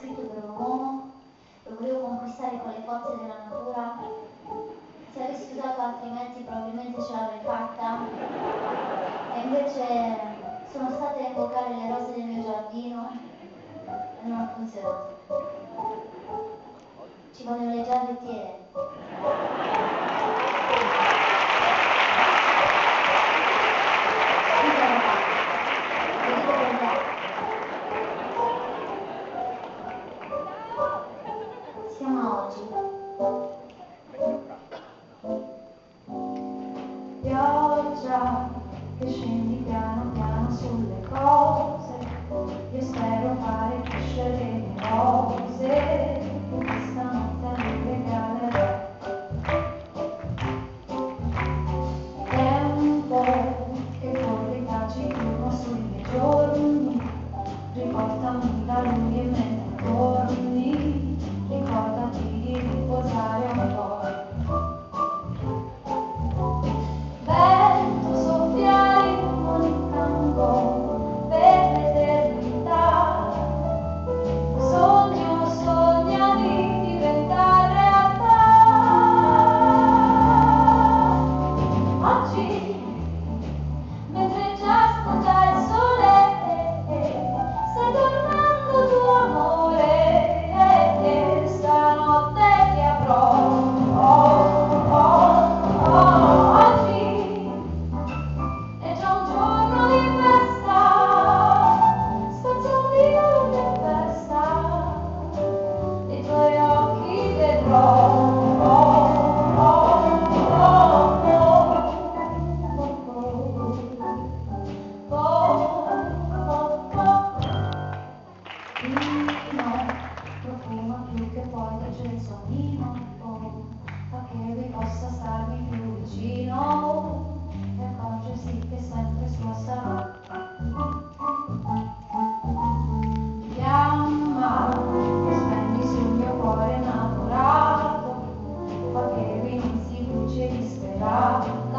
scritto un uomo, lo volevo conquistare con le forze della natura. Se avessi usato altri mezzi probabilmente ce l'avrei fatta. E invece sono stata a invocare le rose del mio giardino e non ha funzionato. Ci vogliono le giarrettiere. Pioggia che scendi piano piano sulle cose. Io spero fare crescere le rose questa notte a me regalerò. Tempo che corre taciturno sui miei giorni riportami la luce 나